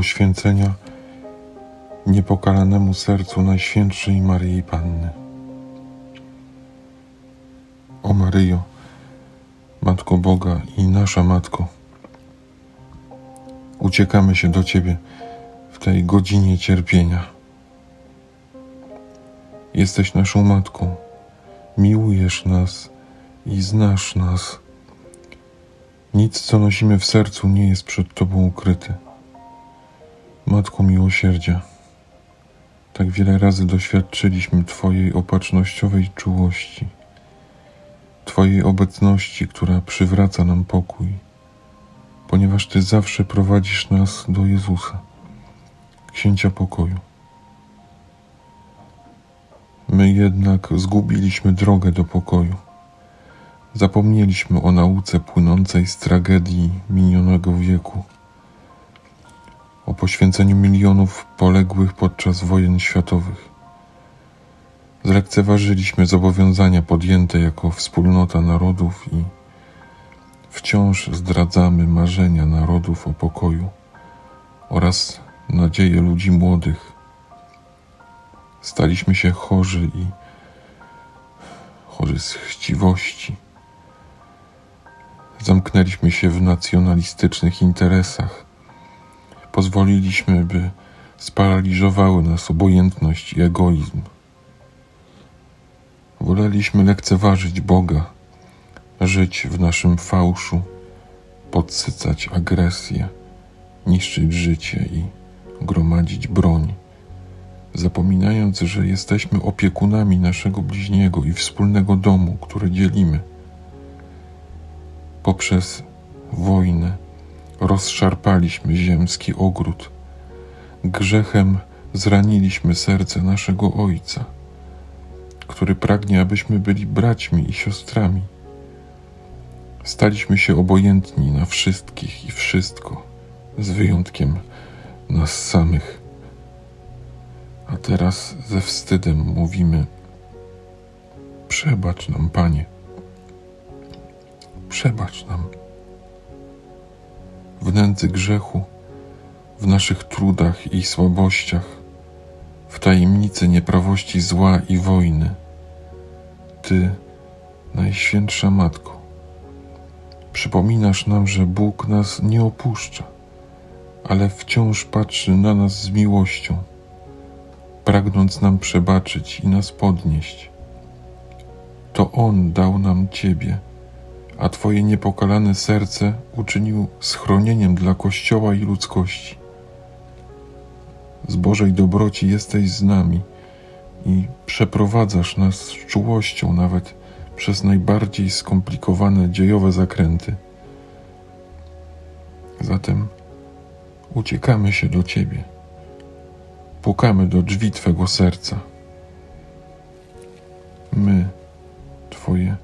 poświęcenia niepokalanemu sercu Najświętszej Maryi Panny. O Maryjo, Matko Boga i nasza Matko, uciekamy się do Ciebie w tej godzinie cierpienia. Jesteś naszą Matką, miłujesz nas i znasz nas. Nic, co nosimy w sercu, nie jest przed Tobą ukryte. Matko miłosierdzia, tak wiele razy doświadczyliśmy Twojej opatrznościowej czułości, Twojej obecności, która przywraca nam pokój, ponieważ Ty zawsze prowadzisz nas do Jezusa, Księcia pokoju. My jednak zgubiliśmy drogę do pokoju. Zapomnieliśmy o nauce płynącej z tragedii minionego wieku o poświęceniu milionów poległych podczas wojen światowych. Zlekceważyliśmy zobowiązania podjęte jako wspólnota narodów i wciąż zdradzamy marzenia narodów o pokoju oraz nadzieje ludzi młodych. Staliśmy się chorzy i chorzy z chciwości. Zamknęliśmy się w nacjonalistycznych interesach pozwoliliśmy, by sparaliżowały nas obojętność i egoizm. Woleliśmy lekceważyć Boga, żyć w naszym fałszu, podsycać agresję, niszczyć życie i gromadzić broń, zapominając, że jesteśmy opiekunami naszego bliźniego i wspólnego domu, który dzielimy. Poprzez wojnę, rozszarpaliśmy ziemski ogród. Grzechem zraniliśmy serce naszego Ojca, który pragnie, abyśmy byli braćmi i siostrami. Staliśmy się obojętni na wszystkich i wszystko, z wyjątkiem nas samych. A teraz ze wstydem mówimy: Przebacz nam, Panie. Przebacz nam w nędzy grzechu, w naszych trudach i słabościach, w tajemnicy nieprawości zła i wojny. Ty, Najświętsza Matko, przypominasz nam, że Bóg nas nie opuszcza, ale wciąż patrzy na nas z miłością, pragnąc nam przebaczyć i nas podnieść. To On dał nam Ciebie a Twoje niepokalane serce uczynił schronieniem dla Kościoła i ludzkości. Z Bożej dobroci jesteś z nami i przeprowadzasz nas z czułością nawet przez najbardziej skomplikowane dziejowe zakręty. Zatem uciekamy się do Ciebie, pukamy do drzwi Twego serca. My, Twoje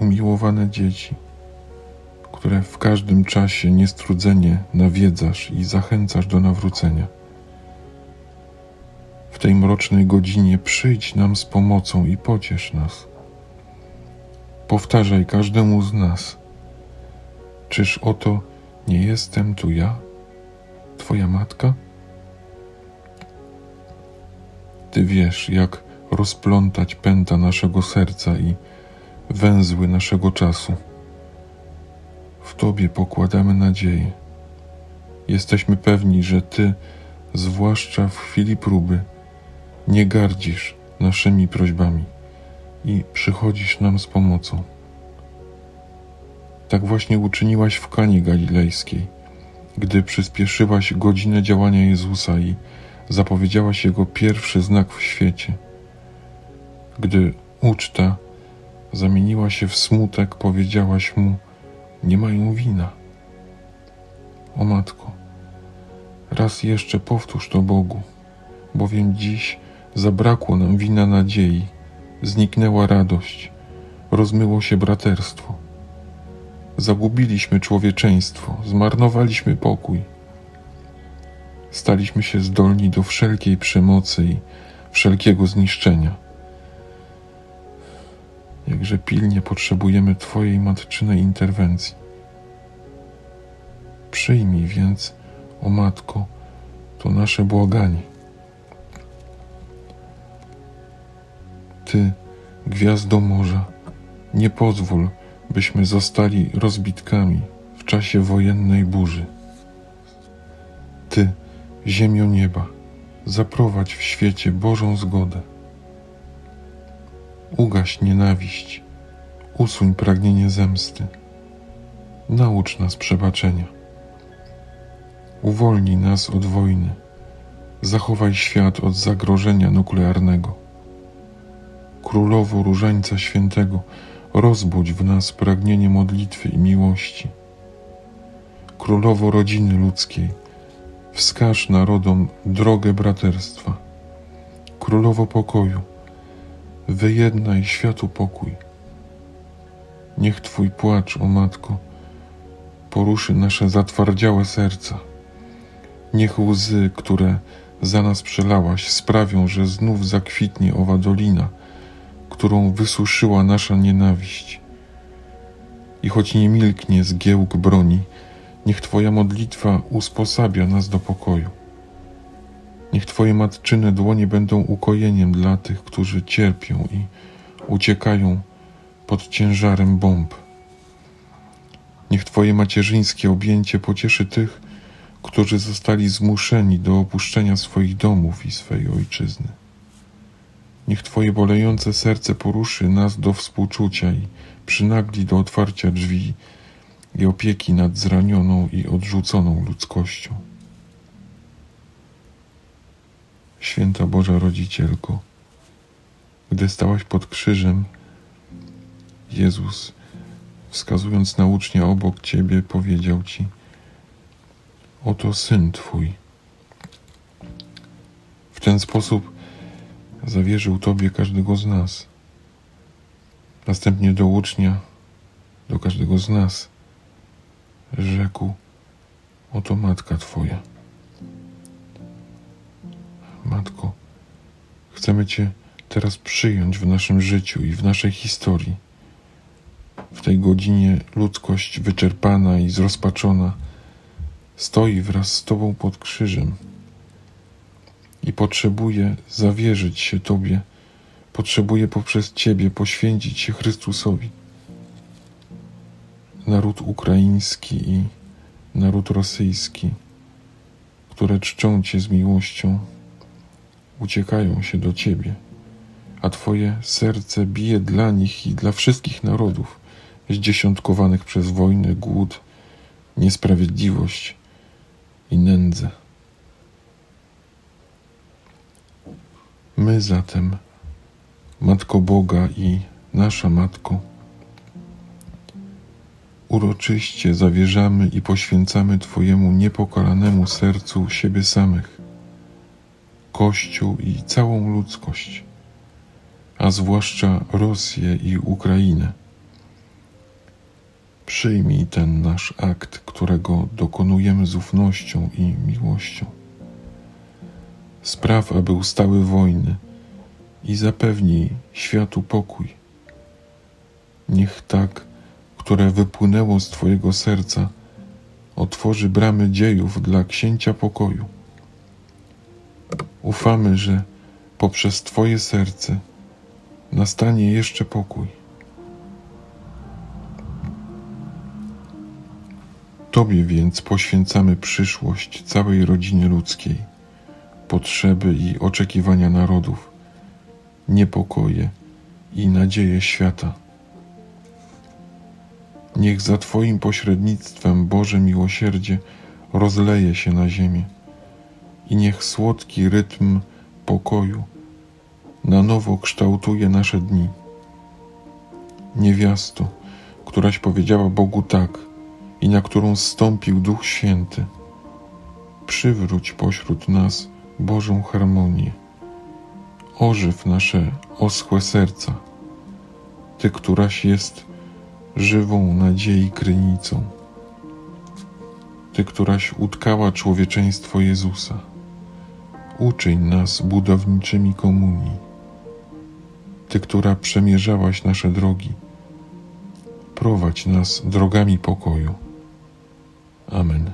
umiłowane dzieci, które w każdym czasie niestrudzenie nawiedzasz i zachęcasz do nawrócenia. W tej mrocznej godzinie przyjdź nam z pomocą i pociesz nas. Powtarzaj każdemu z nas: Czyż oto nie jestem tu ja, Twoja matka? Ty wiesz, jak rozplątać pęta naszego serca i węzły naszego czasu. W Tobie pokładamy nadzieję. Jesteśmy pewni, że Ty, zwłaszcza w chwili próby, nie gardzisz naszymi prośbami i przychodzisz nam z pomocą. Tak właśnie uczyniłaś w Kanie Galilejskiej, gdy przyspieszyłaś godzinę działania Jezusa i zapowiedziałaś Jego pierwszy znak w świecie. Gdy uczta zamieniła się w smutek, powiedziałaś mu: Nie mają wina. O matko, raz jeszcze powtórz to Bogu, bowiem dziś zabrakło nam wina nadziei, zniknęła radość, rozmyło się braterstwo. Zagubiliśmy człowieczeństwo, zmarnowaliśmy pokój. Staliśmy się zdolni do wszelkiej przemocy i wszelkiego zniszczenia jakże pilnie potrzebujemy Twojej matczynej interwencji. Przyjmij więc, o Matko, to nasze błaganie. Ty, gwiazdo morza, nie pozwól, byśmy zostali rozbitkami w czasie wojennej burzy. Ty, ziemio nieba, zaprowadź w świecie Bożą zgodę. Ugaś nienawiść, usuń pragnienie zemsty, naucz nas przebaczenia. Uwolnij nas od wojny, zachowaj świat od zagrożenia nuklearnego. Królowo Różańca Świętego, rozbudź w nas pragnienie modlitwy i miłości. Królowo rodziny ludzkiej, wskaż narodom drogę braterstwa. Królowo pokoju, wyjednaj światu pokój. Niech Twój płacz, o Matko, poruszy nasze zatwardziałe serca. Niech łzy, które za nas przelałaś, sprawią, że znów zakwitnie owa dolina, którą wysuszyła nasza nienawiść. I choć nie milknie zgiełk broni, niech Twoja modlitwa usposabia nas do pokoju. Niech Twoje matczyne dłonie będą ukojeniem dla tych, którzy cierpią i uciekają pod ciężarem bomb. Niech Twoje macierzyńskie objęcie pocieszy tych, którzy zostali zmuszeni do opuszczenia swoich domów i swej ojczyzny. Niech Twoje bolejące serce poruszy nas do współczucia i przynagli do otwarcia drzwi i opieki nad zranioną i odrzuconą ludzkością. Święta Boża Rodzicielko, gdy stałaś pod krzyżem, Jezus, wskazując na ucznia obok Ciebie, powiedział Ci – Oto syn Twój. W ten sposób zawierzył Tobie każdego z nas. Następnie do ucznia, do każdego z nas, rzekł: Oto matka Twoja. Matko, chcemy Cię teraz przyjąć w naszym życiu i w naszej historii. W tej godzinie ludzkość wyczerpana i zrozpaczona stoi wraz z Tobą pod krzyżem i potrzebuje zawierzyć się Tobie, potrzebuje poprzez Ciebie poświęcić się Chrystusowi. Naród ukraiński i naród rosyjski, które czczą Cię z miłością, uciekają się do Ciebie, a Twoje serce bije dla nich i dla wszystkich narodów zdziesiątkowanych przez wojnę, głód, niesprawiedliwość i nędzę. My zatem, Matko Boga i nasza Matko, uroczyście zawierzamy i poświęcamy Twojemu niepokalanemu sercu siebie samych, Kościół i całą ludzkość, a zwłaszcza Rosję i Ukrainę Przyjmij ten nasz akt, którego dokonujemy z ufnością i miłością. Spraw, aby ustały wojny i zapewnij światu pokój. Niech tak, które wypłynęło z Twojego serca, otworzy bramy dziejów dla księcia pokoju. Ufamy, że poprzez Twoje serce nastanie jeszcze pokój. Tobie więc poświęcamy przyszłość całej rodziny ludzkiej, potrzeby i oczekiwania narodów, niepokoje i nadzieje świata. Niech za Twoim pośrednictwem Boże miłosierdzie rozleje się na ziemię i niech słodki rytm pokoju na nowo kształtuje nasze dni. Niewiasto, któraś powiedziała Bogu tak – i na którą stąpił Duch Święty. Przywróć pośród nas Bożą harmonię. Ożyw nasze oschłe serca, Ty, któraś jest żywą nadziei krynicą. Ty, któraś utkała człowieczeństwo Jezusa. Uczyń nas budowniczymi komunii. Ty, która przemierzałaś nasze drogi, prowadź nas drogami pokoju. Amen.